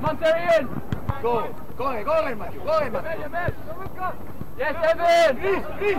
Man erin! Go, corre, corre, Matthew, corre, Matthew. Yes, Evan! Chris, Chris.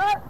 Right.